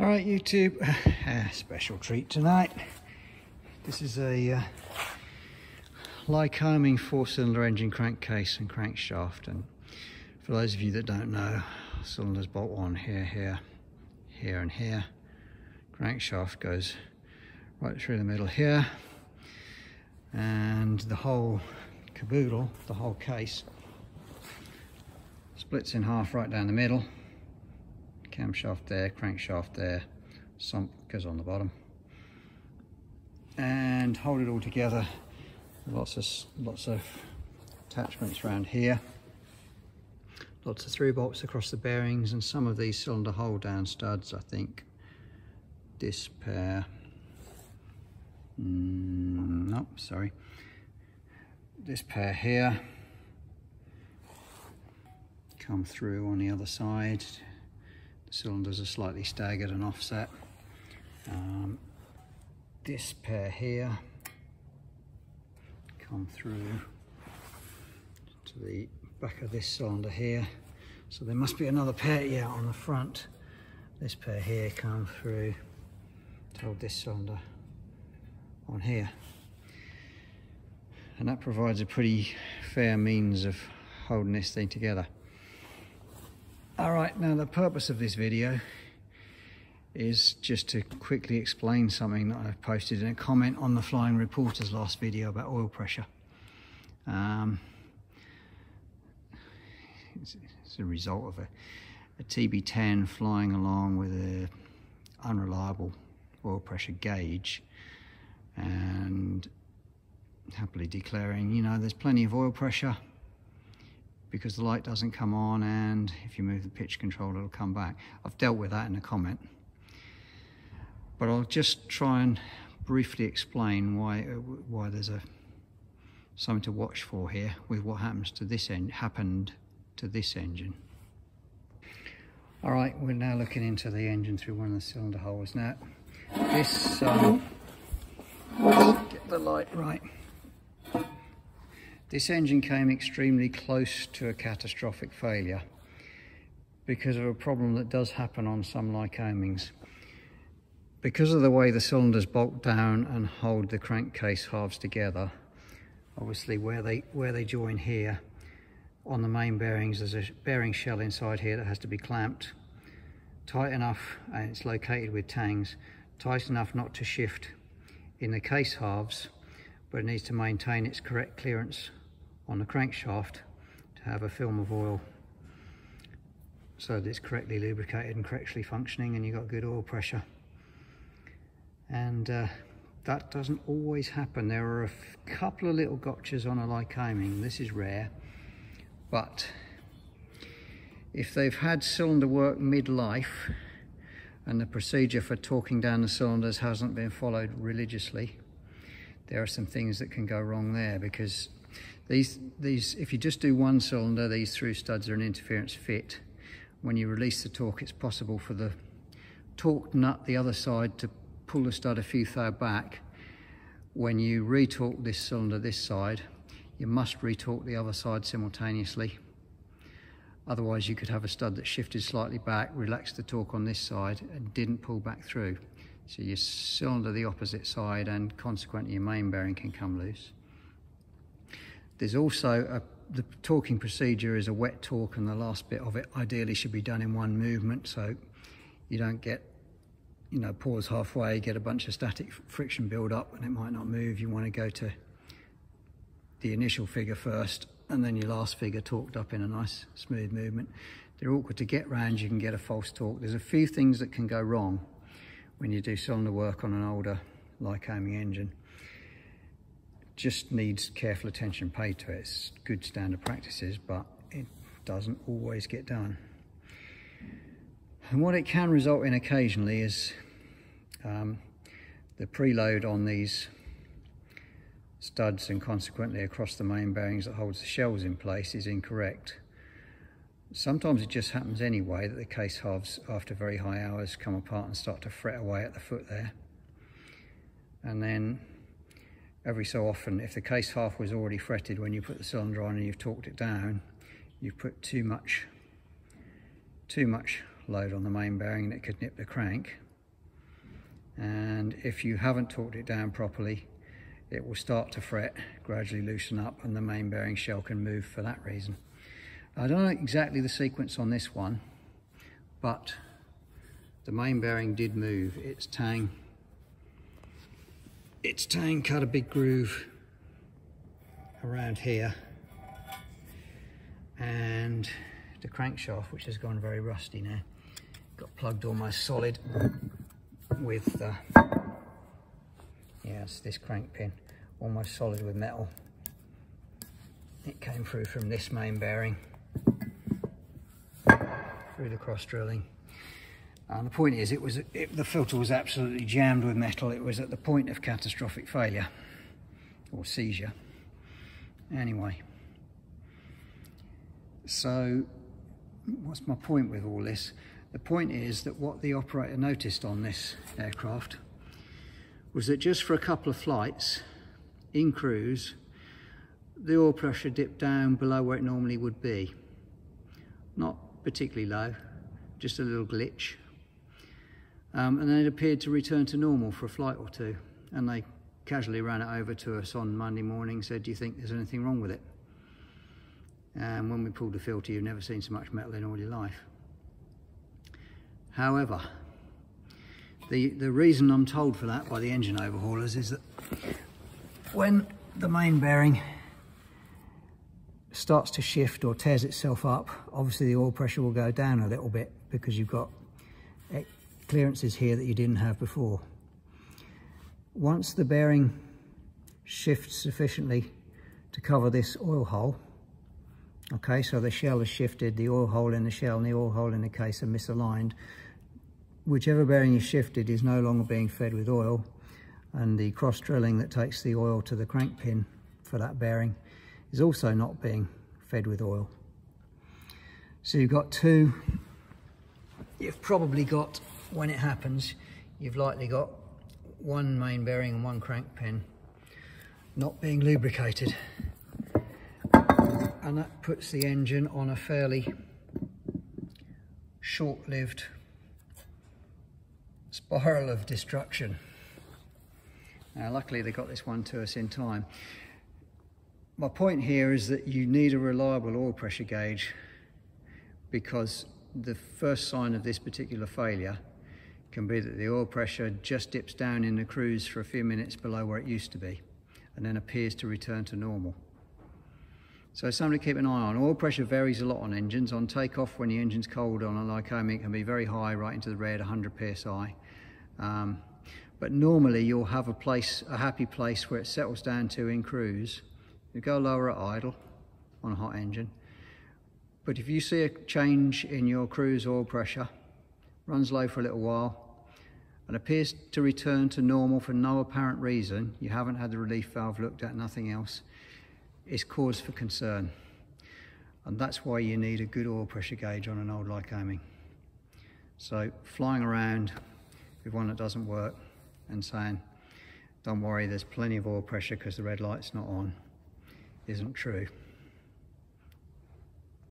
All right, YouTube, a special treat tonight. This is a uh, Lycoming four-cylinder engine crankcase and crankshaft. And for those of you that don't know, cylinders bolt on here, here, here and here. Crankshaft goes right through the middle here. And the whole caboodle, the whole case, splits in half right down the middle camshaft there, crankshaft there, sump goes on the bottom. And hold it all together. Lots of lots of attachments around here. Lots of through bolts across the bearings and some of these cylinder hold down studs, I think. This pair. Mm, nope, sorry. This pair here come through on the other side cylinders are slightly staggered and offset. Um, this pair here come through to the back of this cylinder here. So there must be another pair, yeah, on the front. This pair here come through to hold this cylinder on here. And that provides a pretty fair means of holding this thing together. All right, now the purpose of this video is just to quickly explain something that I've posted in a comment on the Flying Reporter's last video about oil pressure. Um, it's, it's, a result of a, a TB10 flying along with an unreliable oil pressure gauge and happily declaring, you know, there's plenty of oil pressure because the light doesn't come on and if you move the pitch control it'll come back. I've dealt with that in a comment but I'll just try and briefly explain why uh, why there's a something to watch for here with what happens to this end happened to this engine. All right, we're now looking into the engine through one of the cylinder holes. Now, this, um, get the light right. This engine came extremely close to a catastrophic failure because of a problem that does happen on some Lycomings. Because of the way the cylinders bolt down and hold the crankcase halves together, obviously where they, where they join here, on the main bearings there's a bearing shell inside here that has to be clamped tight enough and it's located with tangs tight enough not to shift in the case halves but it needs to maintain its correct clearance on the crankshaft to have a film of oil so that it's correctly lubricated and correctly functioning and you've got good oil pressure. And uh, that doesn't always happen. There are a couple of little gotchas on a Lycoming. This is rare, but if they've had cylinder work mid-life and the procedure for torquing down the cylinders hasn't been followed religiously, there are some things that can go wrong there because these, these, if you just do one cylinder, these through studs are an interference fit. When you release the torque, it's possible for the torque nut, the other side, to pull the stud a few thou back. When you retorque this cylinder this side, you must retorque the other side simultaneously. Otherwise, you could have a stud that shifted slightly back, relaxed the torque on this side, and didn't pull back through. So your cylinder the opposite side, and consequently your main bearing can come loose. There's also a, the torquing procedure is a wet torque and the last bit of it ideally should be done in one movement. So you don't get you know pause halfway get a bunch of static friction build up and it might not move. You want to go to the initial figure first and then your last figure torqued up in a nice smooth movement. They're awkward to get round. You can get a false torque there's a few things that can go wrong when you do cylinder work on an older Lycoming engine just needs careful attention paid to it. It's good standard practices, but it doesn't always get done. And what it can result in occasionally is um, the preload on these studs and consequently across the main bearings that holds the shells in place is incorrect. Sometimes it just happens anyway that the case halves after very high hours come apart and start to fret away at the foot there. And then every so often, if the case half was already fretted when you put the cylinder on and you've torqued it down, you've put too much, too much load on the main bearing and it could nip the crank. and if you haven't torqued it down properly it will start to fret, gradually loosen up and the main bearing shell can move for that reason. I don't know exactly the sequence on this one but the main bearing did move. Its tang, its tang cut a big groove around here. And the crankshaft which has gone very rusty now got plugged almost solid with uh, this crank pin almost solid with metal. It came through from this main bearing through the cross drilling. And the point is it was it, the filter was absolutely jammed with metal. It was at the point of catastrophic failure or seizure. Anyway. So what's my point with all this? The point is that what the operator noticed on this aircraft was that just for a couple of flights in cruise, the oil pressure dipped down below where it normally would be. Not particularly low, just a little glitch. Um, and then it appeared to return to normal for a flight or two. And they casually ran it over to us on Monday morning, said, do you think there's anything wrong with it? And when we pulled the filter, you've never seen so much metal in all your life. However, the, the reason I'm told for that by the engine overhaulers is that when the main bearing starts to shift or tears itself up, obviously the oil pressure will go down a little bit because you've got eh, clearances here that you didn't have before. Once the bearing shifts sufficiently to cover this oil hole, okay, so the shell has shifted, the oil hole in the shell and the oil hole in the case are misaligned, whichever bearing is shifted is no longer being fed with oil and the cross drilling that takes the oil to the crank pin for that bearing is also not being fed with oil. So you've got two, you've probably got, when it happens, you've likely got one main bearing and one crank pin not being lubricated. And that puts the engine on a fairly short-lived spiral of destruction. Now, luckily they got this one to us in time. My point here is that you need a reliable oil pressure gauge because the first sign of this particular failure can be that the oil pressure just dips down in the cruise for a few minutes below where it used to be and then appears to return to normal. So something to keep an eye on. Oil pressure varies a lot on engines. On takeoff, when the engine's cold on a Lycoming, it can be very high, right into the red, 100 psi. Um, but normally you'll have a place, a happy place where it settles down to in cruise. You go lower at idle on a hot engine. But if you see a change in your cruise oil pressure, runs low for a little while, and appears to return to normal for no apparent reason, you haven't had the relief valve looked at, nothing else, it's cause for concern. And that's why you need a good oil pressure gauge on an old Lycoming. So flying around with one that doesn't work and saying, don't worry, there's plenty of oil pressure because the red light's not on, isn't true.